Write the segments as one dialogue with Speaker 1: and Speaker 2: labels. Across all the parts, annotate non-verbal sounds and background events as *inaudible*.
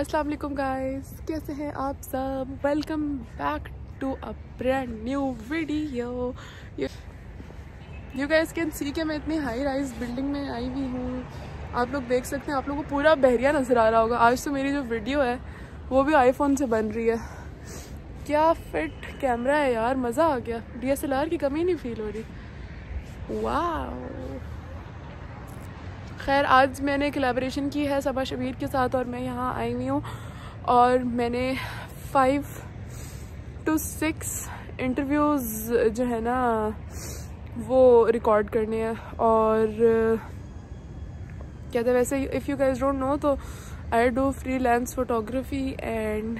Speaker 1: अस्सलाम वालेकुम गाइस कैसे हैं आप सब? Welcome back to a brand new video you guys can see कि मैं इतनी हाई राइज बिल्डिंग में आई हुई हूँ। आप लोग देख सकते हैं, आप लोगों को पूरा बहरिया नज़र आ रहा होगा। आज तो मेरी जो वीडियो है, वो भी आईफोन से बन रही है। क्या फिट कैमरा है यार, मज़ा आ गया। डीएसएलआर की कमी नहीं फील हो रही। वाह खैर, आज मैंने कोलेबोरेशन की है सबा शबीर के साथ और मैं यहाँ आई हुई हूँ। और मैंने फाइव टू सिक्स इंटरव्यूज़ जो है ना, वो रिकॉर्ड करने हैं। और, क्या था वैसे if you guys don't know तो I do freelance photography and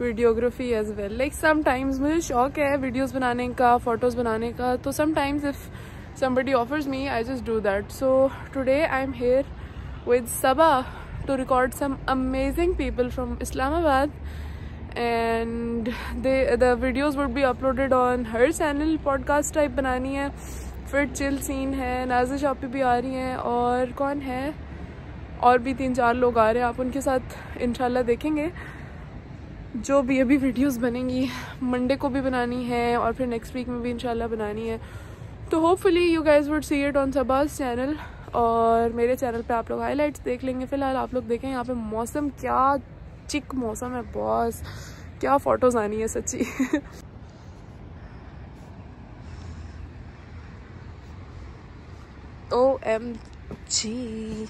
Speaker 1: videography as well like sometimes मुझे शौक है वीडियोस बनाने का फ़ोटोज़ बनाने का। तो sometimes if somebody offers me i just do that so today i'm here with Saba to record some amazing people from Islamabad and they the videos would be uploaded on her channel podcast type बनानी है फिर chill scene है नाजिश आप भी आ रही हैं और कौन है और भी तीन चार लोग आ रहे हैं आप उनके साथ इंशाल्लाह देखेंगे जो भी अभी वीडियोस बनेंगी मंडे को भी बनानी है और फिर नेक्स्ट वीक में भी इंशाल्लाह बनानी है तो hopefully you guys would see it on सबाज channel और मेरे चैनल पे आप लोग हाईलाइट्स देख लेंगे। फ़िलहाल आप लोग देखें यहाँ पे मौसम, क्या चिक मौसम है बॉस क्या फ़ोटोज़ आनी है सच्ची। O M G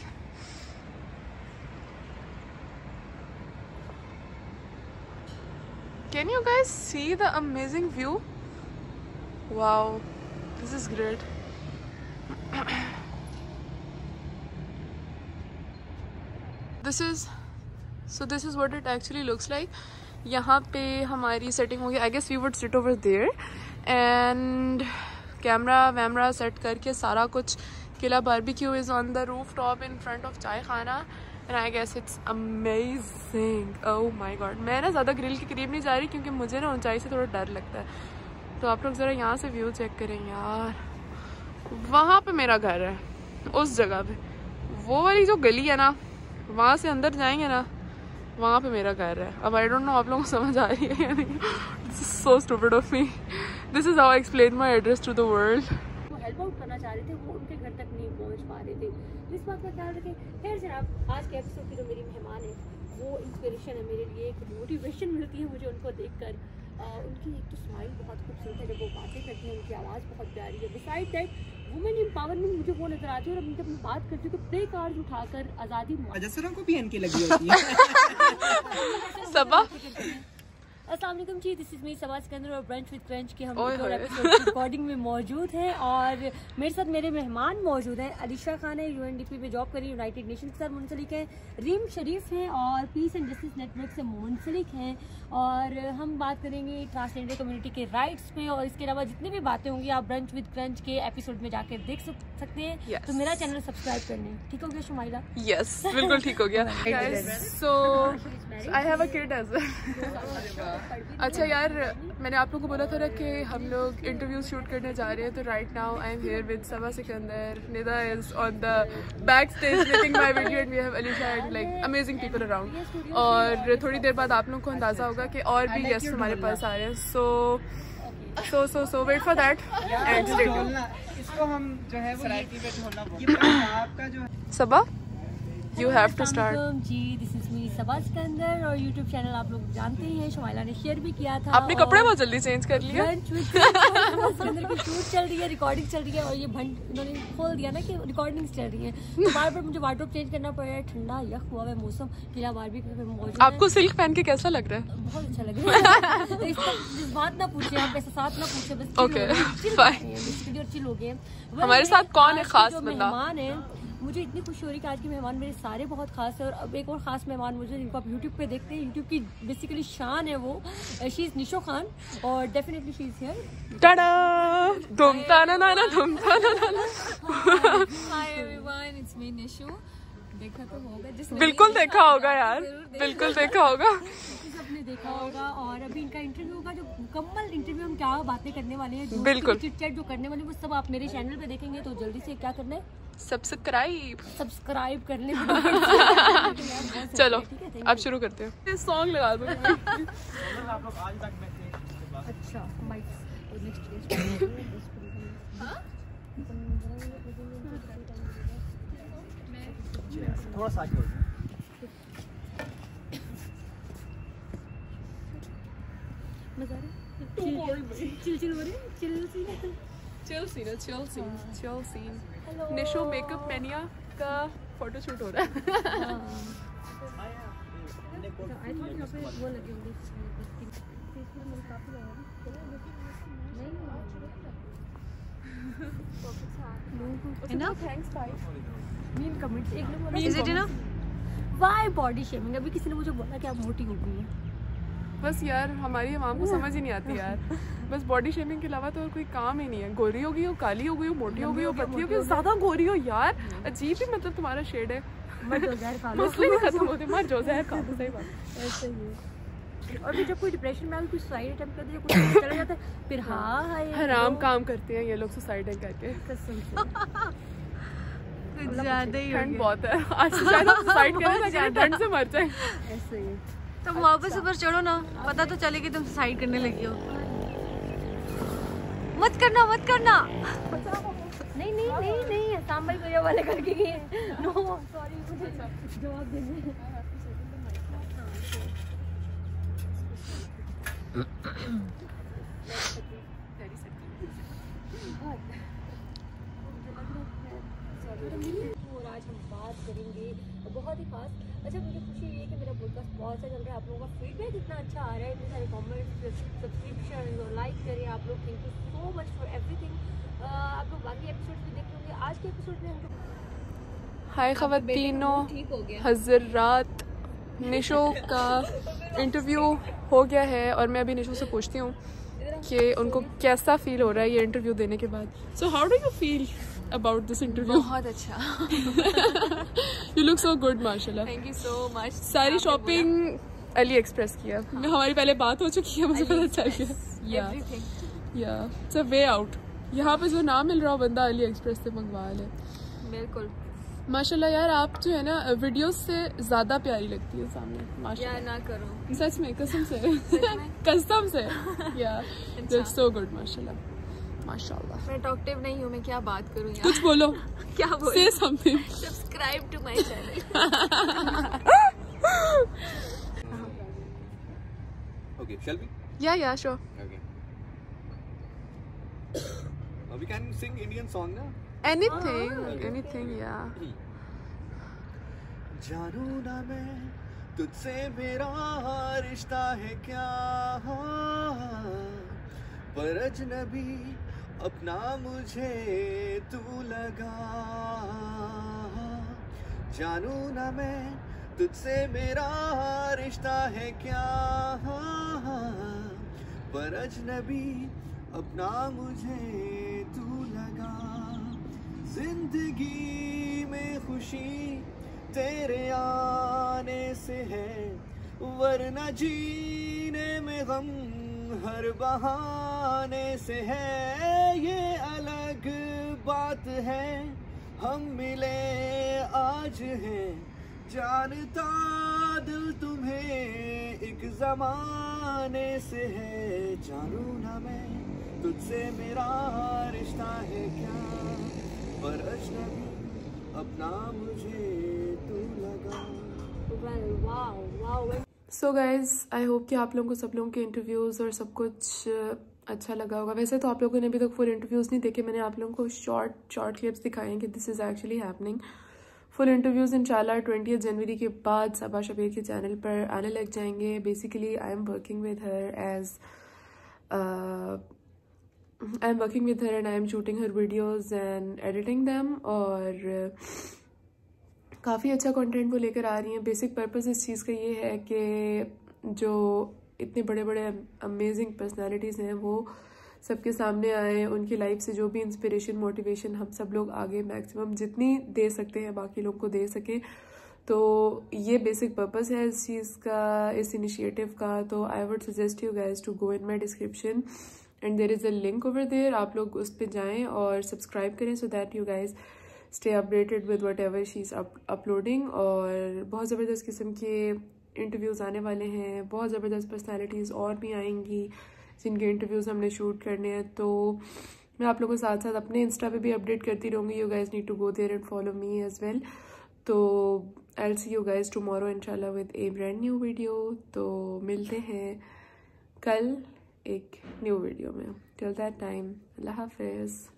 Speaker 1: can you guys see the amazing view Wow. This is great. this is, so this is what it actually looks like. यहाँ पे हमारी सेटिंग होगी. I guess we would sit over there and camera वैमरा set करके सारा कुछ किला barbecue is on the roof top in front of chai khana. And I guess it's amazing oh my god मैं ना ज़्यादा ग्रिल के करीब नहीं जा रही क्योंकि मुझे ना ऊंचाई से थोड़ा डर लगता है. तो आप लोग ज़रा यहाँ से व्यू चेक करें यार। वहाँ पे मेरा घर है, उस जगह पे। वो वाली जो गली है ना, वहाँ से अंदर जाएँगे ना, वहाँ पे मेरा घर है। अब आई डोंट नो आप लोगों को समझ आ रही है या नहीं। So stupid of me this is how explain my address to the world
Speaker 2: करना चाह रहे थे, वो उनके घर तक नहीं पहुँच पा रहे थे। इस बात का ख्याल रखें। खैर जनाब, आज के एपिसोड की जो मेरी मेहमान है, वो इंस्पिरेशन है मेरे लिए। एक मोटिवेशन मिलती है मुझे उनको देखकर। उनकी एक तो स्माइल बहुत खूबसूरत है जब वो बातें करती हैं उनकी आवाज़ बहुत प्यारी है। डिसाइड दैट वुमेन एम्पावरमेंट मुझे वो नज़र आती है और जब मैं बात करती हूँ तो प्ले कार्ड उठाकर आज़ादी
Speaker 3: को भी इनकी लगी होती है। *laughs*
Speaker 1: Saba? *laughs* *laughs*
Speaker 2: Aslam ji this is me सवाज Sikandar और ब्रंच विद क्रंच के हम रिकॉर्डिंग में मौजूद हैं और मेरे साथ मेरे मेहमान मौजूद हैं। अलीशा खान है यूएनडीपी में जॉब करी यूनाइटेड नेशन के साथ मुंसलिक है रीम शरीफ हैं और पीस एंड जस्टिस नेटवर्क से मुंसलिक हैं। और हम बात करेंगे ट्रांसजेंडर कम्युनिटी के राइट्स पे और इसके अलावा जितनी भी बातें होंगी आप ब्रंच विद क्रंच के एपिसोड में जाकर देख सकते हैं। Yes. तो मेरा चैनल सब्सक्राइब कर लें ठीक हो गया शुमाइला
Speaker 1: यस बिल्कुल ठीक हो गया। *laughs* So I have a kid as अच्छा यार मैंने आप लोगों को बोला था ना कि हम लोग इंटरव्यू शूट करने जा रहे हैं तो right now I am here with Saba Sikandar Nida is on the back stage making my video and we have Alisha and like amazing people around और थोड़ी देर बाद आप लोगों को अंदाज़ा होगा कि और भी गेस्ट हमारे पास आ रहे हैं। So so so so wait for that and
Speaker 3: इसको हम जो है वो आपका जो
Speaker 1: Saba you have to start
Speaker 2: ji this is me Saba Sikandar और यूट्यूब चैनल आप लोग जानते ही हैं शुमाइला ने शेयर भी किया था
Speaker 1: आपने कपड़े बहुत जल्दी चेंज कर लिए।
Speaker 2: शूट चल रही है रिकॉर्डिंग चल रही है और ये भंड इन्होंने खोल दिया ना कि रिकॉर्डिंग चल रही है। तो बार बार मुझे वार्डरोब चेंज करना पड़ रहा है ठंडा यख हुआ है मौसम किला बार भी मौजूद
Speaker 1: आपको सिल्क पहन के कैसा लग रहा है?
Speaker 2: बहुत अच्छा लग रहा है। तो इस बात ना पूछे आप ऐसा साथ ना पूछे बस ओके चिल हो गए
Speaker 1: हमारे साथ कौन है खास
Speaker 2: मेहमान है मुझे इतनी खुशी हो रही है कि आज के मेहमान मेरे सारे बहुत खास है और अब एक और ख़ास मेहमान मुझे जिनको आप यूट्यूब पे देखते हैं यूट्यूब की बेसिकली शान है वो। शी इज़ निशो खान और definitely she is here
Speaker 1: tada धूमता ना ना धूमता ना ना
Speaker 4: हाय एवरीवन इट्स मी निशो देखा तो होगा
Speaker 1: बिल्कुल देखा होगा यार बिल्कुल देखा होगा।
Speaker 2: सबने देखा होगा और अभी इनका इंटरव्यू होगा जो मुकम्मल इंटरव्यू हम क्या बातें करने वाले हैं
Speaker 1: बिल्कुल।
Speaker 2: चिट जो करने वाले वो सब आप मेरे चैनल पे देखेंगे तो जल्दी से क्या करना है?
Speaker 1: सब्सक्राइब
Speaker 2: सब्सक्राइब करने *laughs*
Speaker 1: चलो अब शुरू करते हो। सॉन्ग लगा दो। *laughs*
Speaker 2: अच्छा *laughs*
Speaker 3: थोड़ा सा आगे
Speaker 1: निशो मेकअप मैनिया का फ़ोटो शूट हो रहा है
Speaker 2: आई थॉट यहाँ पे वो लगे होंगे काफ़ी लगा नहीं अभी किसी ने मुझे बोला कि आप मोटी हो गई हैं।
Speaker 1: बस यार हमारी आवाम को समझ ही नहीं आती यार। *laughs* बस बॉडी शेमिंग के अलावा तो और कोई काम ही नहीं है। गोरी हो गई हो काली हो गई हो मोटी हो गई हो पतली हो गई हो ज़्यादा गोरी हो यार। अजीब ही मतलब तुम्हारा शेड है।
Speaker 2: जहर *laughs*
Speaker 1: मसले नहीं खत्म होते मर जो जहर खा सही बात।
Speaker 2: ऐसे। और फिर जब कोई डिप्रेशन में कोई सुसाइड अटेम्प्ट करते है कुछ चला जाता है फिर हाँ। हाय
Speaker 1: हराम काम करते हैं ये लोग सुसाइड करके।
Speaker 4: कुछ ज़्यादा ही
Speaker 1: ठंड बहुत है। आज से शायद सुसाइड *laughs* करें ठंड से मर जाए।
Speaker 2: ऐसे ही।
Speaker 4: तुम वापस ऊपर चढ़ो ना पता तो चले कि तुम सुसाइड करने लगी हो। मत करना मत करना।
Speaker 2: नहीं नहीं नहीं नहीं शाम भाई भैया वाले करके गए नो सॉरी मुझे जवाब देने और आज हम बात करेंगे बहुत ही खास अच्छा मुझे खुशी ये है कि मेरा पॉडकास्ट बहुत अच्छा चल रहा है आप लोगों का फीडबैक इतना अच्छा आ रहा है इतने सारे कमेंट्स सब्सक्रिप्शन और लाइक करें आप लोग thank you so much for everything आप लोग बाकी एपिसोड भी देख लोगे आज के एपिसोड में हम
Speaker 1: हाय खवतीनों
Speaker 4: ठीक हो गया
Speaker 1: हजरात निशो का इंटरव्यू हो गया है और मैं अभी निशो से पूछती हूँ कि उनको कैसा फील हो रहा है ये इंटरव्यू देने के बाद? So how do you feel about this interview
Speaker 4: बहुत अच्छा।
Speaker 1: यू लुक सो गुड माशाल्लाह
Speaker 4: थैंक यू सो मच
Speaker 1: सारी शॉपिंग अली एक्सप्रेस किया। हाँ. हमारी पहले बात हो चुकी है मुझे पता चल गया। या इट्स अ वे आउट यहाँ पे जो ना मिल रहा हो बंदा अली एक्सप्रेस से मंगवा ले।
Speaker 4: बिल्कुल।
Speaker 1: माशाल्लाह यार आप जो है ना वीडियोस से ज़्यादा प्यारी लगती है सामने। माशाल्लाह।
Speaker 4: ना करो।
Speaker 1: सच में कसम से। कसम से। या दैट्स सो गुड माशाल्लाह। माशाल्लाह।
Speaker 4: मैं टॉकटिव नहीं हूँ मैं क्या बात करूँ यार?
Speaker 1: कुछ बोलो। *laughs*
Speaker 4: क्या बोल?
Speaker 1: से something
Speaker 4: subscribe to my channel
Speaker 5: Okay, shall we?
Speaker 1: Yeah yeah sure
Speaker 5: Okay. Uh, we can sing Indian song na?
Speaker 1: Anything anything या
Speaker 5: जानू ना मैं तुझसे मेरा रिश्ता है क्या? पर अजनबी अपना मुझे तू लगा। जानू ना मैं तुझसे मेरा रिश्ता है क्या? पर अजनबी अपना मुझे ज़िंदगी में खुशी तेरे आने से है, वरना जीने में गम हर बहाने से है। ये अलग बात है, हम मिले आज हैं। जानता दिल तुम्हें एक जमाने से है। जानू ना मैं, तुझसे मेरा रिश्ता है क्या? पर अजनबी अपना मुझे तू लगा।
Speaker 2: Well wow wow
Speaker 1: so guys I hope कि आप लोगों को सब लोगों के इंटरव्यूज़ और सब कुछ अच्छा लगा होगा। वैसे तो आप लोगों ने अभी तक फुल इंटरव्यूज़ नहीं देखे मैंने आप लोगों को शॉर्ट शॉर्ट क्लिप्स दिखाए हैं कि this is actually happening full interviews इंशाल्लाह ट्वेंटी जनवरी के बाद सबा शबीर के चैनल पर आने लग जाएँगे। Basically I am working with her as I am working with her and I am shooting her videos and editing them और काफ़ी अच्छा कंटेंट वो लेकर आ रही हैं। बेसिक पर्पस इस चीज़ का ये है कि जो इतने बड़े बड़े अमेजिंग पर्सनालिटीज़ हैं, वो सबके सामने आए, उनकी लाइफ से जो भी इंस्पिरेशन मोटिवेशन हम सब लोग आगे मैक्सिमम जितनी दे सकते हैं, बाकी लोग को दे सकें। तो ये बेसिक पर्पस है इस चीज़ का, इस इनिशिएटिव का। तो I would suggest you guys to go in my description and there is a link over there आप लोग उस पर जाएँ और सब्सक्राइब करें so that you guys stay updated with whatever she is uploading और बहुत ज़बरदस्त किस्म के इंटरव्यूज़ आने वाले हैं। बहुत ज़बरदस्त पर्सनैलिटीज़ और भी आएँगी जिनके इंटरव्यूज़ हमने शूट करने हैं। तो मैं आप लोगों के साथ साथ अपने इंस्टा पे भी अपडेट करती रहूँगी। You guys need to go there and follow me as well तो I see you guys tomorrow इनशाला with a brand new video तो मिलते हैं कल। एक न्यू वीडियो में. टिल दैट टाइम अल्लाह हाफिज़